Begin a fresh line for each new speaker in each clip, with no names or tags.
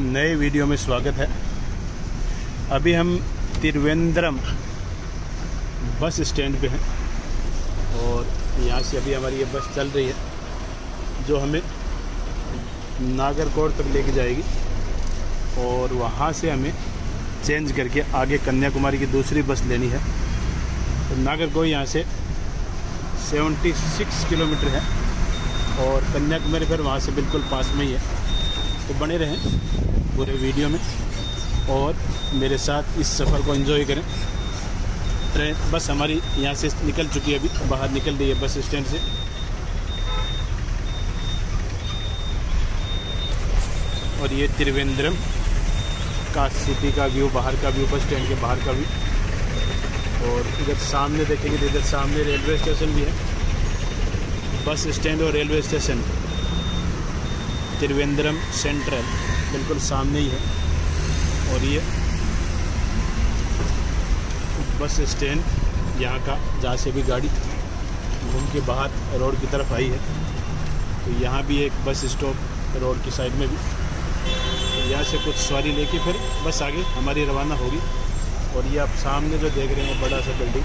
नए वीडियो में स्वागत है। अभी हम त्रिवेंद्रम बस स्टैंड पे हैं और यहाँ से अभी हमारी ये बस चल रही है, जो हमें नागरकोट तक लेके जाएगी और वहाँ से हमें चेंज करके आगे कन्याकुमारी की दूसरी बस लेनी है। तो नागरकोट यहाँ से 76 किलोमीटर है और कन्याकुमारी फिर वहाँ से बिल्कुल पास में ही है। तो बने रहें पूरे वीडियो में और मेरे साथ इस सफ़र को एंजॉय करें। ट्रेन, बस हमारी यहाँ से निकल चुकी है अभी, बाहर निकल रही है बस स्टैंड से। और ये त्रिवेंद्रम का सिटी का व्यू बाहर का व्यू बस स्टैंड के बाहर का व्यू और इधर सामने देखेंगे तो इधर सामने रेलवे स्टेशन भी है। बस स्टैंड और रेलवे स्टेशन त्रिवेंद्रम सेंट्रल बिल्कुल सामने ही है। और ये बस स्टैंड यहाँ का, जहाँ से भी गाड़ी घूम के बाहर रोड की तरफ़ आई है। तो यहाँ भी एक बस स्टॉप रोड की साइड में भी। तो यहाँ से कुछ सवारी लेके फिर बस आगे हमारी रवाना होगी। और ये आप सामने जो देख रहे हैं, बड़ा सा बिल्डिंग।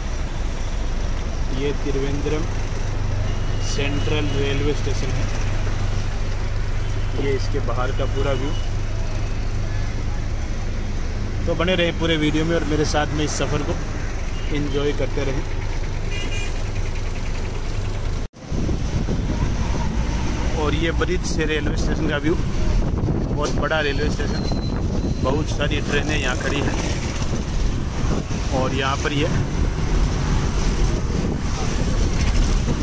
ये त्रिवेंद्रम सेंट्रल रेलवे स्टेशन है। ये इसके बाहर का पूरा व्यू। तो बने रहे पूरे वीडियो में और मेरे साथ में इस सफ़र को। इन्जॉय करते रहें। और ये ब्रिज से रेलवे स्टेशन का व्यू। बहुत बड़ा रेलवे स्टेशन। बहुत सारी ट्रेनें यहाँ खड़ी हैं। और यहाँ पर ये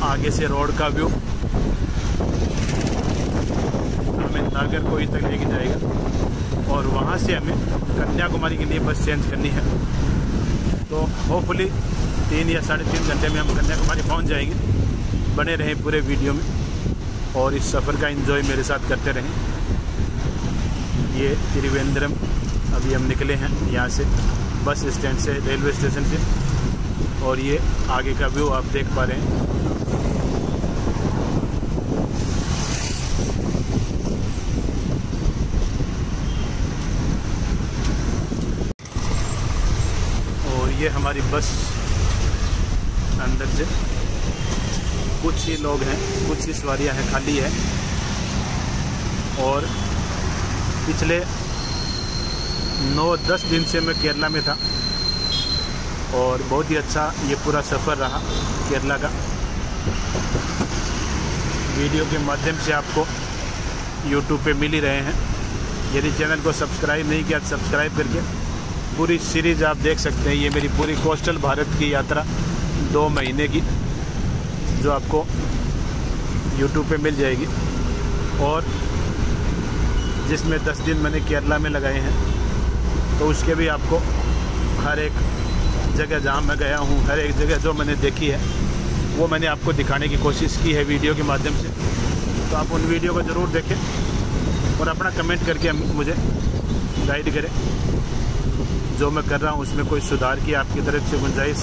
आगे से रोड का व्यू। हमें नागर कोई तक लेके जाएगा। और वहाँ से हमें कन्याकुमारी के लिए बस चेंज करनी है। तो होपफुली तीन या साढ़े तीन घंटे में हम कन्याकुमारी पहुँच जाएँगे। बने रहें पूरे वीडियो में। और इस सफ़र का एंजॉय मेरे साथ करते रहें। ये त्रिवेंद्रम अभी हम निकले हैं यहाँ से बस स्टैंड से रेलवे स्टेशन से। और ये आगे का व्यू आप देख पा रहे हैं और ये हमारी बस अंदर से। कुछ ही लोग हैं, कुछ ही सवारियाँ हैं, खाली है। और पिछले नौ, दस दिन से मैं केरला में था। और बहुत ही अच्छा ये पूरा सफ़र रहा केरला का। वीडियो के माध्यम से आपको यूट्यूब पे मिल ही रहे हैं। यदि चैनल को सब्सक्राइब नहीं किया तो सब्सक्राइब करके पूरी सीरीज़ आप देख सकते हैं। ये मेरी पूरी कोस्टल भारत की यात्रा दो महीने की, जो आपको यूट्यूब पे मिल जाएगी। और जिसमें दस दिन मैंने केरला में लगाए हैं तो उसके भी आपको हर एक जगह जहाँ मैं गया हूँ, हर एक जगह जो मैंने देखी है, वो मैंने आपको दिखाने की कोशिश की है वीडियो के माध्यम से। तो आप उन वीडियो को ज़रूर देखें और अपना कमेंट करके मुझे गाइड करें। जो मैं कर रहा हूँ, उसमें कोई सुधार की आपकी तरफ़ से गुंजाइश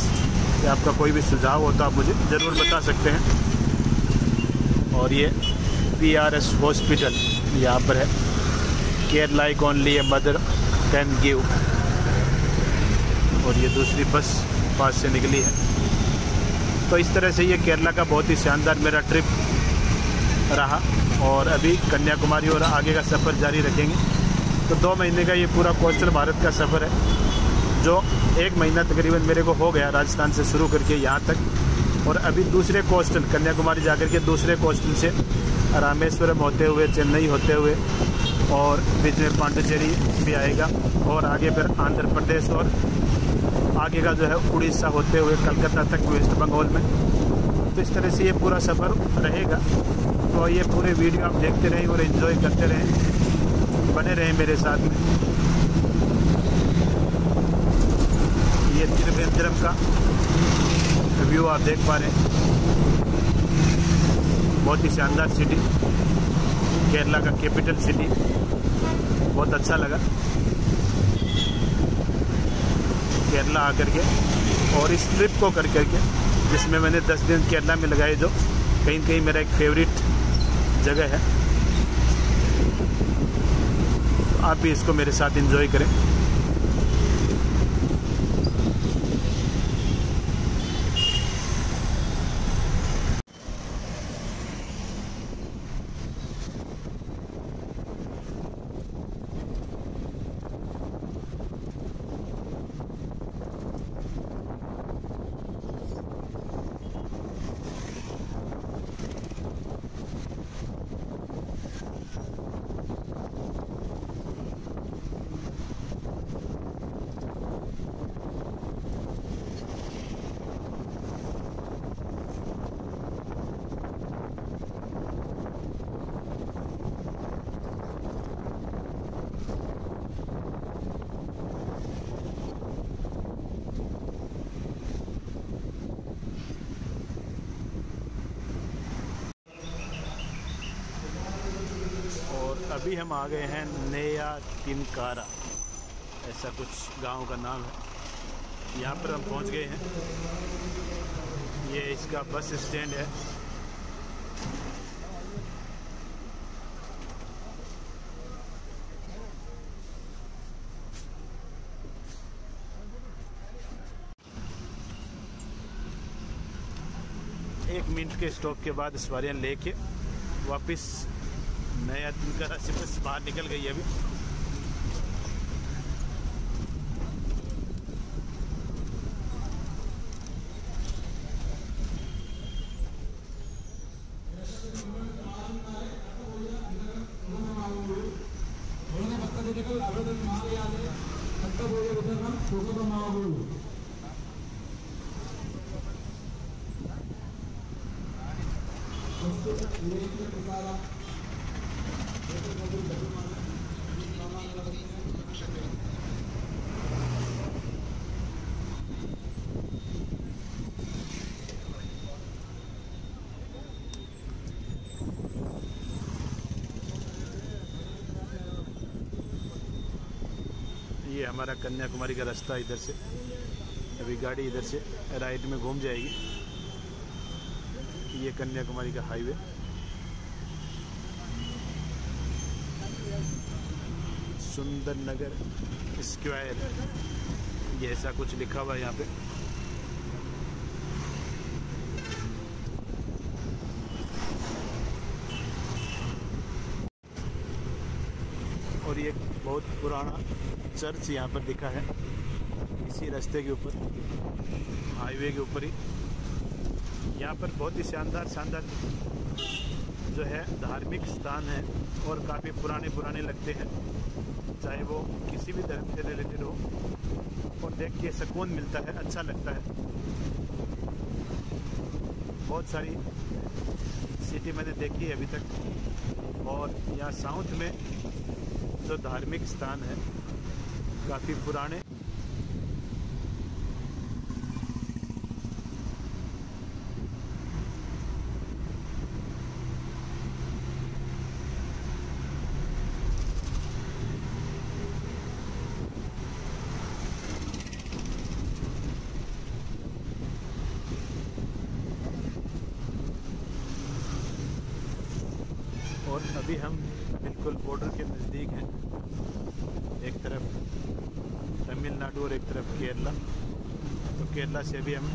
या आपका कोई भी सुझाव हो तो आप मुझे ज़रूर बता सकते हैं। और ये पी आर एस हॉस्पिटल यहाँ पर है। Care like only a mother can give और ये दूसरी बस पास से निकली है। तो इस तरह से ये केरला का बहुत ही शानदार मेरा ट्रिप रहा। और अभी कन्याकुमारी और आगे का सफ़र जारी रखेंगे। तो दो महीने का ये पूरा कोस्टल भारत का सफ़र है। जो एक महीना तकरीबन मेरे को हो गया राजस्थान से शुरू करके यहाँ तक। और अभी दूसरे कोस्टल कन्याकुमारी जाकर के दूसरे कोस्टल से रामेश्वरम होते हुए, चेन्नई होते हुए और बीच में पांडिचेरी भी आएगा और आगे फिर आंध्र प्रदेश और आगे का जो है उड़ीसा होते हुए कलकत्ता तक, वेस्ट बंगाल में। तो इस तरह से ये पूरा सफ़र रहेगा। तो ये पूरे वीडियो आप देखते रहें और इन्जॉय करते रहें। बने रहें मेरे साथ में। त्रिवेंद्रम का व्यू आप देख पा रहे हैं। बहुत ही शानदार सिटी केरला का कैपिटल सिटी बहुत अच्छा लगा। केरला आकर के और इस ट्रिप को कर करके जिसमें मैंने 10 दिन केरला में लगाए जो कहीं कहीं मेरा एक फेवरेट जगह है। तो आप भी इसको मेरे साथ एंजॉय करें और अभी हम आ गए हैं नया तिनकारा ऐसा कुछ गाँव का नाम है। यहाँ पर हम पहुँच गए हैं। ये इसका बस स्टैंड है। एक मिनट के स्टॉप के बाद सवारियाँ लेके वापस नया तिनकारा से बस बाहर निकल गई है अभी। हमारा कन्याकुमारी का रास्ता इधर से। अभी गाड़ी इधर से राइट में घूम जाएगी। ये कन्याकुमारी का हाईवे। सुंदर नगर स्क्वायर। ये ऐसा कुछ लिखा हुआ है यहाँ पे और ये बहुत पुराना चर्च यहाँ पर दिखा है। इसी रास्ते के ऊपर, हाईवे के ऊपर ही। यहाँ पर बहुत ही शानदार शानदार जो है, धार्मिक स्थान है और काफ़ी पुराने पुराने लगते हैं। चाहे वो किसी भी धर्म से रिलेटेड हो, और देख के सुकून मिलता है अच्छा लगता है। बहुत सारी सिटी मैंने देखी है अभी तक। और यहाँ साउथ में जो धार्मिक स्थान है, काफ़ी पुराने और अभी हम बिल्कुल बॉर्डर के नज़दीक हैं एक तरफ़ तमिलनाडु और एक तरफ़ केरला तो केरला से भी हम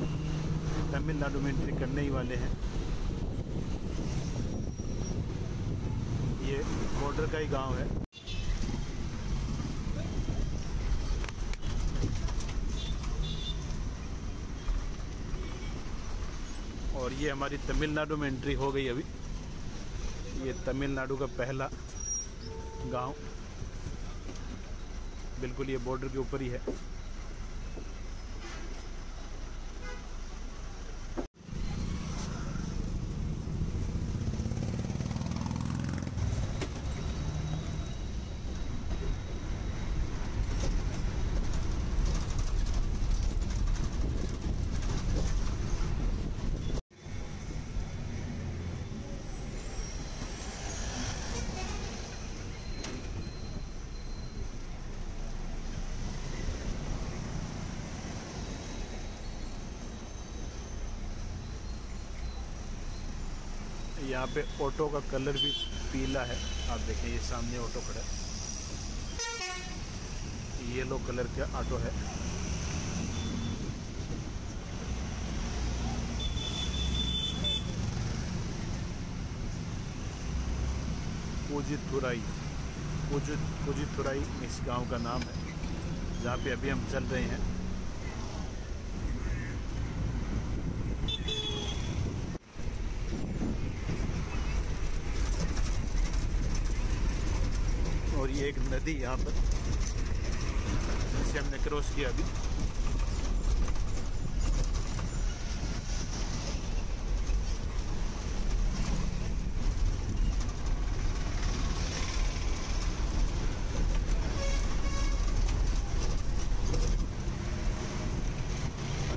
तमिलनाडु में एंट्री करने ही वाले हैं। ये बॉर्डर का ही गाँव है। और ये हमारी तमिलनाडु में एंट्री हो गई अभी। ये तमिलनाडु का पहला गाँव। बिल्कुल ये बॉर्डर के ऊपर ही है। यहाँ पे ऑटो का कलर भी पीला है। आप देखें, ये सामने ऑटो खड़ा है। येलो कलर का ऑटो है। पूजित पूजितुराई इस गाँव का नाम है, जहाँ पे अभी हम चल रहे हैं और ये एक नदी यहाँ पर। जिसे हमने क्रॉस किया अभी।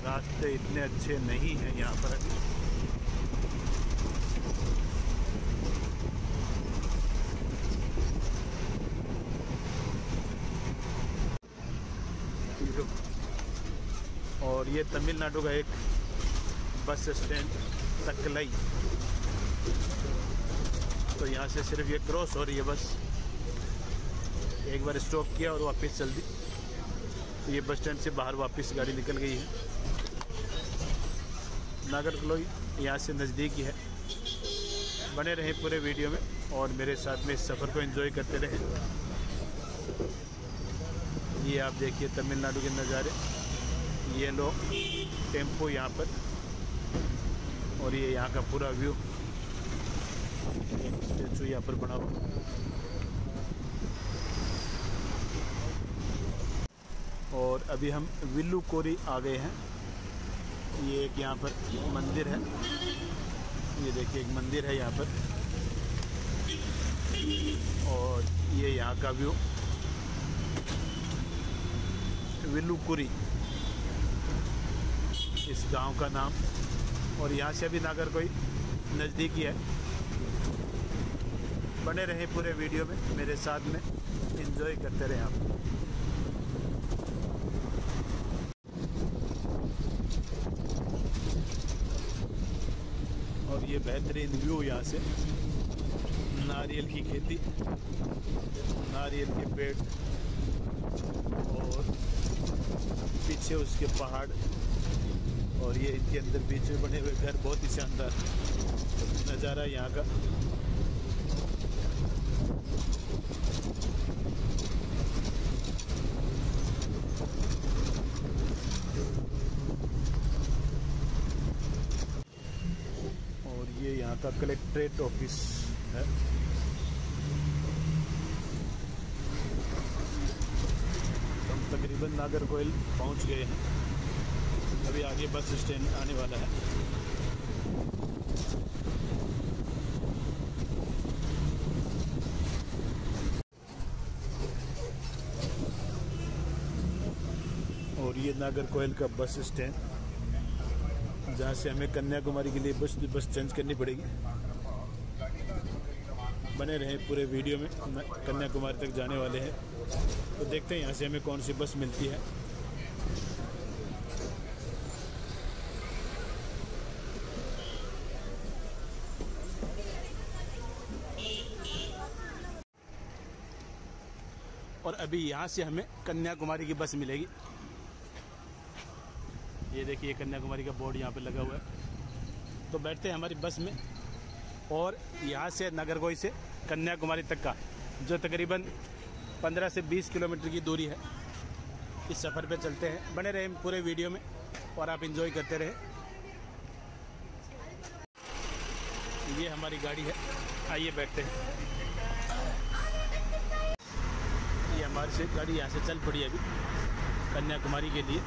रास्ते इतने अच्छे नहीं हैं यहाँ पर अभी और ये तमिलनाडु का एक बस स्टैंड तकलई। तो यहाँ से सिर्फ़ ये क्रॉस हो रही है बस। एक बार स्टॉप किया और वापस चल दी। तो ये बस स्टैंड से बाहर वापस गाड़ी निकल गई है। नागरकलोई यहाँ से नज़दीक ही है। बने रहे पूरे वीडियो में और मेरे साथ में इस सफ़र को एंजॉय करते रहे। ये आप देखिए तमिलनाडु के नज़ारे। ये लो, टेंपो यहाँ पर, और ये यहाँ का पूरा व्यू। स्टेचू यहाँ पर बना हुआ। और अभी हम विल्लू कोरी आ गए हैं। ये एक यहाँ पर मंदिर है। ये देखिए, एक मंदिर है यहाँ पर। और ये यहाँ का व्यू। विल्लुकुरी इस गाँव का नाम और यहाँ से अभी नागर कोई नज़दीकी है बने रहे पूरे वीडियो में, मेरे साथ में। एंजॉय करते रहे आप। और ये बेहतरीन व्यू यहाँ से। नारियल की खेती, नारियल के पेड़ और पीछे उसके पहाड़। और ये इनके अंदर बीच में बने हुए घर बहुत ही शानदार नज़ारा यहाँ का। और ये यहाँ का कलेक्ट्रेट ऑफ़िस है। हम तकरीबन नागरकोइल पहुँच गए हैं। अभी आगे बस स्टैंड आने वाला है। और ये नागर कोयल का बस स्टैंड, जहाँ से हमें कन्याकुमारी के लिए बस बस चेंज करनी पड़ेगी। बने रहे पूरे वीडियो में, कन्याकुमारी तक जाने वाले हैं। तो देखते हैं यहाँ से हमें कौन सी बस मिलती है। अभी यहाँ से हमें कन्याकुमारी की बस मिलेगी। ये देखिए कन्याकुमारी का बोर्ड यहाँ पे लगा हुआ है। तो बैठते हैं हमारी बस में और यहाँ से नगरगोई से कन्याकुमारी तक का, जो तकरीबन 15 से 20 किलोमीटर की दूरी है। इस सफ़र पे चलते हैं। बने रहे पूरे वीडियो में और आप इन्जॉय करते रहे। ये हमारी गाड़ी है। आइए बैठते हैं। से गाड़ी यहाँ से चल पड़ी अभी कन्याकुमारी के लिए।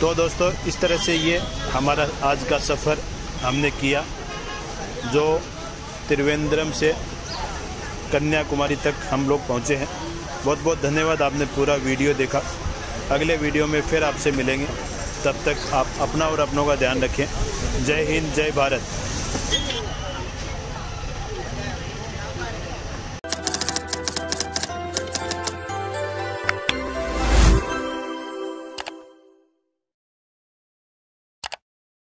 तो दोस्तों, इस तरह से ये हमारा आज का सफ़र हमने किया, जो त्रिवेंद्रम से कन्याकुमारी तक हम लोग पहुँचे हैं। बहुत बहुत धन्यवाद, आपने पूरा वीडियो देखा। अगले वीडियो में फिर आपसे मिलेंगे। तब तक आप अपना और अपनों का ध्यान रखें। जय हिंद, जय भारत।